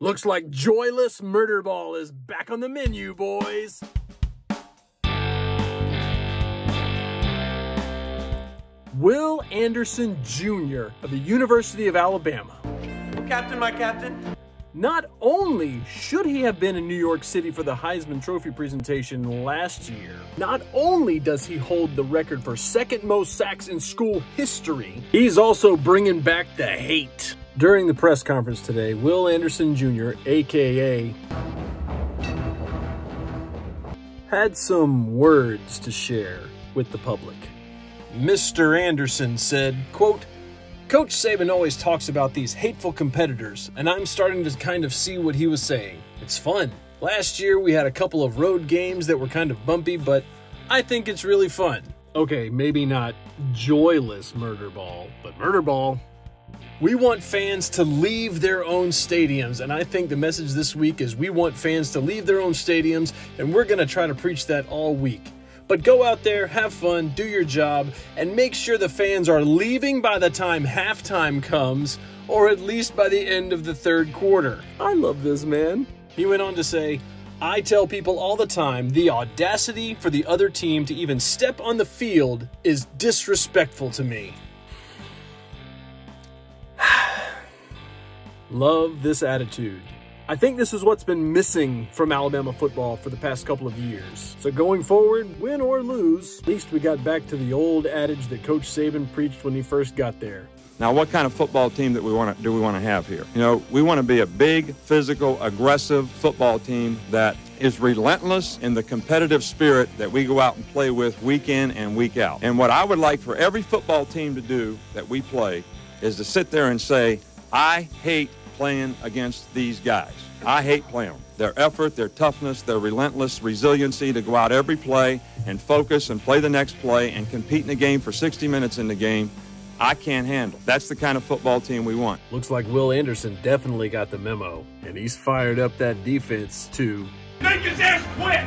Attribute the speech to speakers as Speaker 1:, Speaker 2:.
Speaker 1: Looks like Joyless Murder Ball is back on the menu, boys. Will Anderson Jr. of the University of Alabama.
Speaker 2: Captain, my captain.
Speaker 1: Not only should he have been in New York City for the Heisman Trophy presentation last year, not only does he hold the record for second most sacks in school history, he's also bringing back the hate. During the press conference today, Will Anderson Jr., aka, had some words to share with the public. Mr. Anderson said, quote, Coach Saban always talks about these hateful competitors, and I'm starting to kind of see what he was saying. It's fun. Last year we had a couple of road games that were kind of bumpy, but I think it's really fun. Okay, maybe not joyless murder ball, but murder ball. We want fans to leave their own stadiums, and I think the message this week is we want fans to leave their own stadiums, and we're going to try to preach that all week. But go out there, have fun, do your job, and make sure the fans are leaving by the time halftime comes, or at least by the end of the third quarter. I love this man. He went on to say, I tell people all the time the audacity for the other team to even step on the field is disrespectful to me. Love this attitude. I think this is what's been missing from Alabama football for the past couple of years. So going forward, win or lose, at least we got back to the old adage that Coach Saban preached when he first got there.
Speaker 3: Now, what kind of football team that we want to, do we want to have here? You know, we want to be a big, physical, aggressive football team that is relentless in the competitive spirit that we go out and play with week in and week out. And what I would like for every football team to do that we play is to sit there and say, I hate playing against these guys. I hate playing them. Their effort, their toughness, their relentless resiliency to go out every play and focus and play the next play and compete in the game for 60 minutes in the game, I can't handle. That's the kind of football team we want.
Speaker 1: Looks like Will Anderson definitely got the memo, and he's fired up that defense too.
Speaker 2: Make his ass quit!